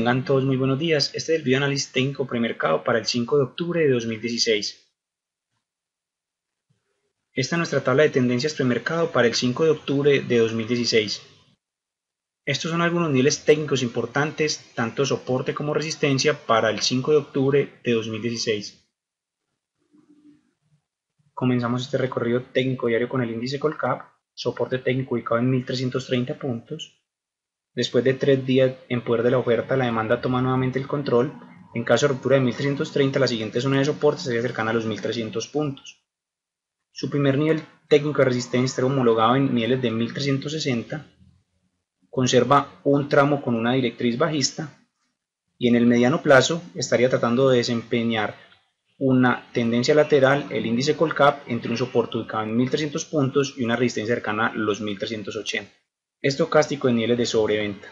Tengan todos muy buenos días. Este es el video análisis técnico premercado para el 5 de octubre de 2016. Esta es nuestra tabla de tendencias premercado para el 5 de octubre de 2016. Estos son algunos niveles técnicos importantes, tanto soporte como resistencia, para el 5 de octubre de 2016. Comenzamos este recorrido técnico diario con el índice Colcap, soporte técnico ubicado en 1330 puntos, Después de tres días en poder de la oferta, la demanda toma nuevamente el control. En caso de ruptura de 1330, la siguiente zona de soporte sería cercana a los 1300 puntos. Su primer nivel técnico de resistencia está homologado en niveles de 1360. Conserva un tramo con una directriz bajista y en el mediano plazo estaría tratando de desempeñar una tendencia lateral, el índice Colcap, entre un soporte ubicado en 1300 puntos y una resistencia cercana a los 1380. Estocástico de niveles de sobreventa.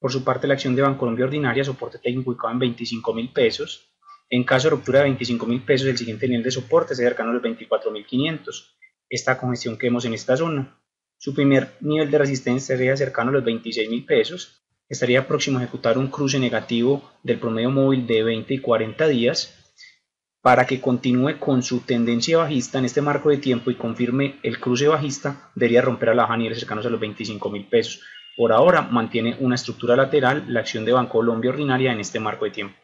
Por su parte, la acción de Bancolombia Ordinaria, soporte técnico ubicado en 25 mil pesos. En caso de ruptura de 25 mil pesos, el siguiente nivel de soporte sería cercano a los 24 mil 500. Esta congestión que vemos en esta zona. Su primer nivel de resistencia sería cercano a los 26 mil pesos. Estaría próximo a ejecutar un cruce negativo del promedio móvil de 20 y 40 días para que continúe con su tendencia bajista en este marco de tiempo y confirme el cruce bajista, debería romper a la baja niveles cercanos a los 25 mil pesos. Por ahora mantiene una estructura lateral la acción de Banco Colombia ordinaria en este marco de tiempo.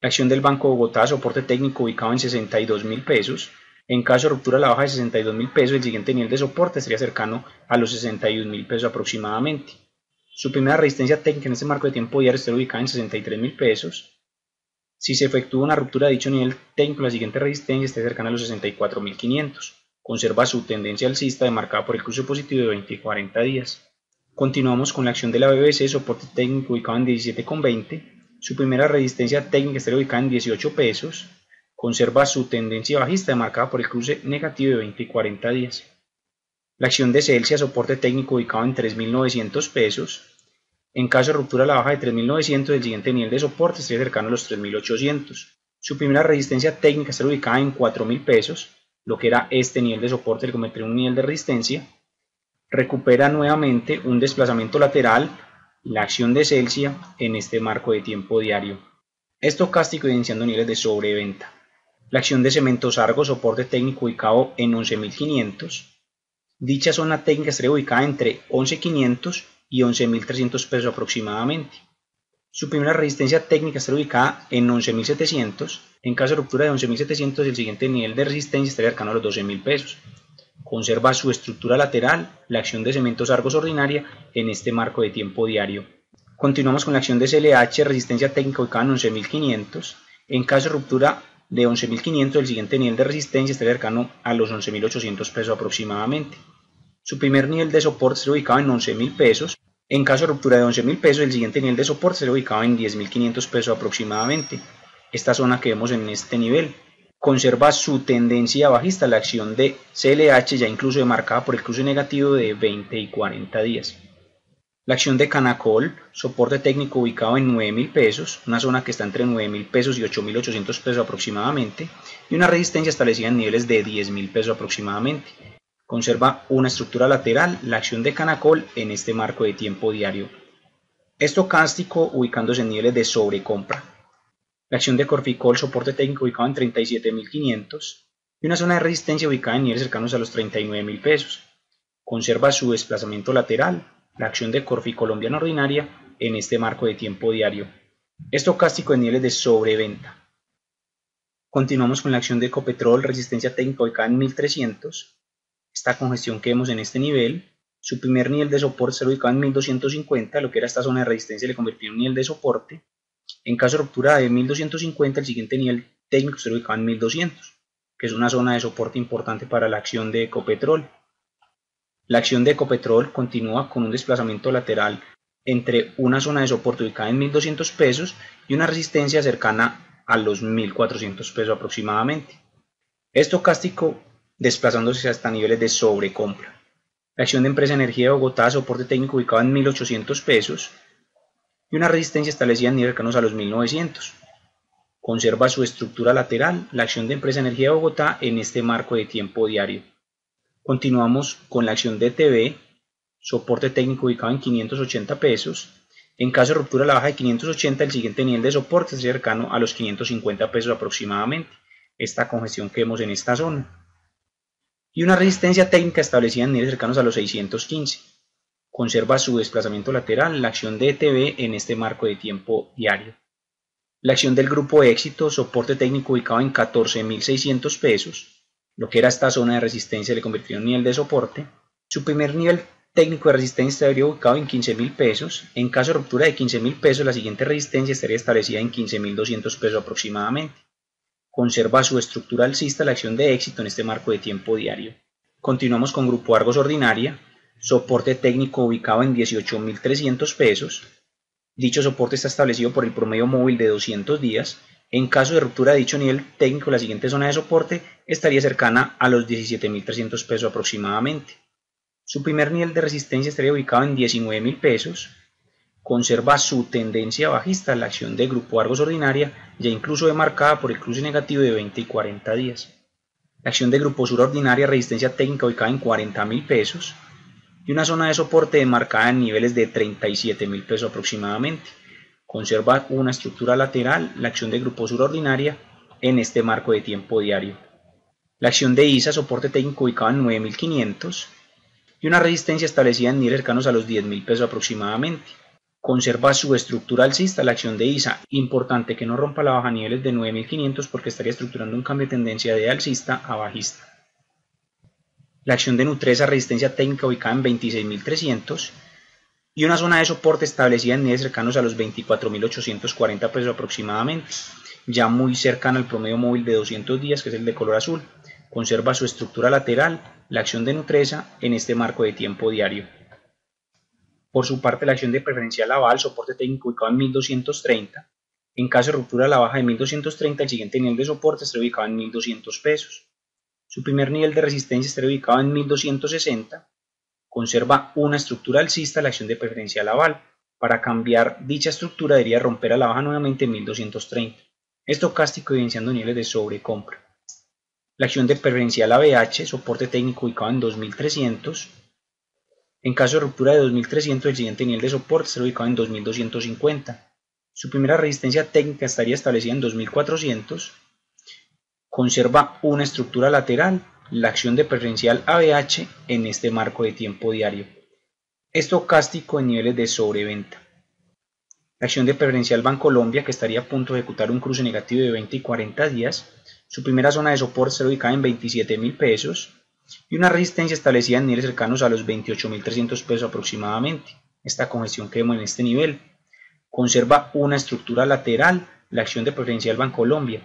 La acción del Banco Bogotá, soporte técnico ubicado en 62 mil pesos. En caso de ruptura a la baja de 62 mil pesos, el siguiente nivel de soporte sería cercano a los 61 mil pesos aproximadamente. Su primera resistencia técnica en este marco de tiempo diario está ubicada en 63 mil pesos si se efectúa una ruptura de dicho nivel técnico, la siguiente resistencia está cercana a los 64.500. Conserva su tendencia alcista demarcada por el cruce positivo de 20 y 40 días. Continuamos con la acción de la BBC, soporte técnico ubicado en 17,20. Su primera resistencia técnica está ubicada en 18 pesos. Conserva su tendencia bajista demarcada por el cruce negativo de 20 y 40 días. La acción de Celsius, soporte técnico ubicado en 3.900 pesos. En caso de ruptura a la baja de 3900, el siguiente nivel de soporte estaría cercano a los 3800. Su primera resistencia técnica está ubicada en 4000 pesos, lo que era este nivel de soporte, le convertiría un nivel de resistencia. Recupera nuevamente un desplazamiento lateral, la acción de Celsius en este marco de tiempo diario. Estocástico evidenciando niveles de sobreventa. La acción de Cementos Argo, soporte técnico ubicado en 11.500. Dicha zona técnica estaría ubicada entre 11.500 y 11.300 pesos aproximadamente. Su primera resistencia técnica está ubicada en 11.700. En caso de ruptura de 11.700, el siguiente nivel de resistencia estaría cercano a los 12.000 pesos. Conserva su estructura lateral, la acción de cementos argos ordinaria, en este marco de tiempo diario. Continuamos con la acción de CLH, resistencia técnica ubicada en 11.500. En caso de ruptura de 11.500, el siguiente nivel de resistencia estaría cercano a los 11.800 pesos aproximadamente. Su primer nivel de soporte se ubicaba en 11.000 pesos en caso de ruptura de 11.000 pesos, el siguiente nivel de soporte se ubicaba en 10.500 pesos aproximadamente. Esta zona que vemos en este nivel conserva su tendencia bajista, la acción de CLH ya incluso demarcada por el cruce negativo de 20 y 40 días. La acción de Canacol, soporte técnico ubicado en 9.000 pesos, una zona que está entre 9.000 pesos y 8.800 pesos aproximadamente, y una resistencia establecida en niveles de 10.000 pesos aproximadamente. Conserva una estructura lateral, la acción de Canacol en este marco de tiempo diario. Estocástico ubicándose en niveles de sobrecompra. La acción de Corficol, soporte técnico ubicado en 37.500 y una zona de resistencia ubicada en niveles cercanos a los 39.000 pesos. Conserva su desplazamiento lateral, la acción de Corficolombiana ordinaria en este marco de tiempo diario. Estocástico en niveles de sobreventa. Continuamos con la acción de Ecopetrol, resistencia técnica ubicada en 1300 esta congestión que vemos en este nivel, su primer nivel de soporte se ubicaba en 1250, lo que era esta zona de resistencia le convirtió en un nivel de soporte. En caso de ruptura de 1250, el siguiente nivel técnico se ubicaba en 1200, que es una zona de soporte importante para la acción de Ecopetrol. La acción de Ecopetrol continúa con un desplazamiento lateral entre una zona de soporte ubicada en 1200 pesos y una resistencia cercana a los 1400 pesos aproximadamente. Estocástico desplazándose hasta niveles de sobrecompra. La acción de empresa Energía de Bogotá, soporte técnico ubicado en 1.800 pesos y una resistencia establecida en niveles cercanos a los 1.900. Conserva su estructura lateral la acción de empresa Energía de Bogotá en este marco de tiempo diario. Continuamos con la acción de TV, soporte técnico ubicado en 580 pesos En caso de ruptura a la baja de 580, el siguiente nivel de soporte es cercano a los 550 pesos aproximadamente. Esta congestión que vemos en esta zona. Y una resistencia técnica establecida en niveles cercanos a los 615. Conserva su desplazamiento lateral, la acción de ETB en este marco de tiempo diario. La acción del grupo éxito, soporte técnico ubicado en 14.600 pesos, lo que era esta zona de resistencia le convirtió en nivel de soporte. Su primer nivel técnico de resistencia estaría ubicado en 15.000 pesos. En caso de ruptura de 15.000 pesos, la siguiente resistencia estaría establecida en 15.200 pesos aproximadamente. Conserva su estructura alcista la acción de éxito en este marco de tiempo diario. Continuamos con Grupo Argos Ordinaria, soporte técnico ubicado en 18.300 pesos. Dicho soporte está establecido por el promedio móvil de 200 días. En caso de ruptura de dicho nivel técnico, la siguiente zona de soporte estaría cercana a los 17.300 pesos aproximadamente. Su primer nivel de resistencia estaría ubicado en 19.000 pesos. Conserva su tendencia bajista, la acción de Grupo Argos Ordinaria, ya incluso demarcada por el cruce negativo de 20 y 40 días. La acción de Grupo Sur Ordinaria, resistencia técnica ubicada en 40.000 pesos y una zona de soporte demarcada en niveles de 37 mil pesos aproximadamente. Conserva una estructura lateral, la acción de grupo sur ordinaria, en este marco de tiempo diario. La acción de ISA, soporte técnico ubicado en 9500 y una resistencia establecida en niveles cercanos a los 10 mil pesos aproximadamente. Conserva su estructura alcista, la acción de ISA, importante que no rompa la baja niveles de 9500 porque estaría estructurando un cambio de tendencia de alcista a bajista la acción de Nutresa resistencia técnica ubicada en 26.300 y una zona de soporte establecida en niveles cercanos a los 24.840 pesos aproximadamente, ya muy cercana al promedio móvil de 200 días que es el de color azul. Conserva su estructura lateral, la acción de Nutresa en este marco de tiempo diario. Por su parte, la acción de preferencial aval, soporte técnico ubicado en 1230. En caso de ruptura a la baja de 1230, el siguiente nivel de soporte estará ubicado en 1200 pesos. Su primer nivel de resistencia está ubicado en 1260. Conserva una estructura alcista la acción de preferencial aval. Para cambiar dicha estructura debería romper a la baja nuevamente en 1230. Estocástico evidenciando niveles de sobrecompra. La acción de preferencial ABH, soporte técnico ubicado en 2300. En caso de ruptura de 2300, el siguiente nivel de soporte está ubicado en 2250. Su primera resistencia técnica estaría establecida en 2400 Conserva una estructura lateral, la acción de preferencial ABH en este marco de tiempo diario. Estocástico en niveles de sobreventa. La acción de preferencial Bancolombia que estaría a punto de ejecutar un cruce negativo de 20 y 40 días. Su primera zona de soporte se ubicada en 27 mil pesos y una resistencia establecida en niveles cercanos a los 28.300 pesos aproximadamente. Esta congestión que vemos en este nivel conserva una estructura lateral, la acción de preferencial Bancolombia,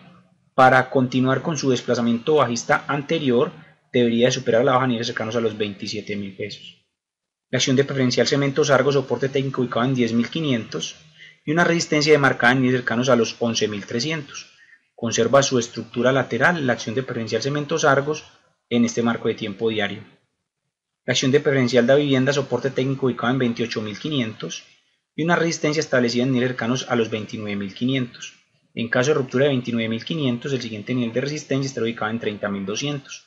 para continuar con su desplazamiento bajista anterior, debería superar la baja a niveles cercanos a los 27 mil pesos. La acción de preferencial Cementos Argos soporte técnico ubicado en 10.500 y una resistencia de marcada en niveles cercanos a los 11.300. Conserva su estructura lateral la acción de preferencial Cementos Argos en este marco de tiempo diario. La acción de preferencial de vivienda soporte técnico ubicado en 28.500 y una resistencia establecida en niveles cercanos a los 29.500. En caso de ruptura de 29.500, el siguiente nivel de resistencia estará ubicado en 30.200.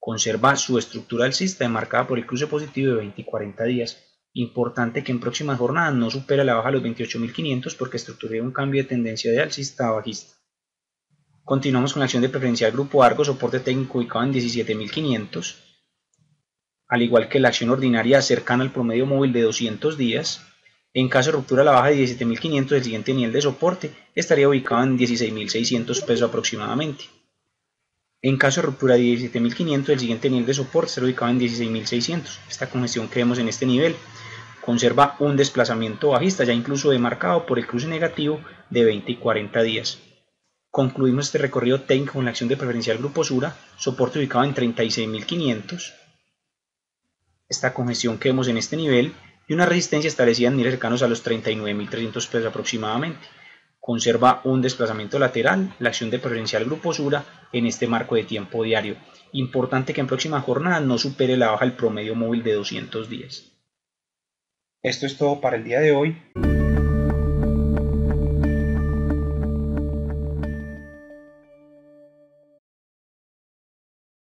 Conserva su estructura alcista marcada por el cruce positivo de 20 y 40 días. Importante que en próximas jornadas no supera la baja de los 28.500 porque estructura un cambio de tendencia de alcista a bajista. Continuamos con la acción de preferencial Grupo Argo, soporte técnico ubicado en 17.500. Al igual que la acción ordinaria cercana al promedio móvil de 200 días, en caso de ruptura a la baja de 17.500, el siguiente nivel de soporte estaría ubicado en 16.600 pesos aproximadamente. En caso de ruptura de 17.500, el siguiente nivel de soporte estaría ubicado en 16.600. Esta congestión que vemos en este nivel conserva un desplazamiento bajista, ya incluso demarcado por el cruce negativo de 20 y 40 días. Concluimos este recorrido técnico con la acción de preferencial Grupo Sura, soporte ubicado en 36.500. Esta congestión que vemos en este nivel y una resistencia establecida en niveles cercanos a los 39.300 pesos aproximadamente. Conserva un desplazamiento lateral, la acción de preferencial grupo Sura en este marco de tiempo diario. Importante que en próxima jornada no supere la baja el promedio móvil de 200 días. Esto es todo para el día de hoy.